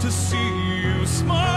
to see you smile.